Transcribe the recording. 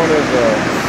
one of the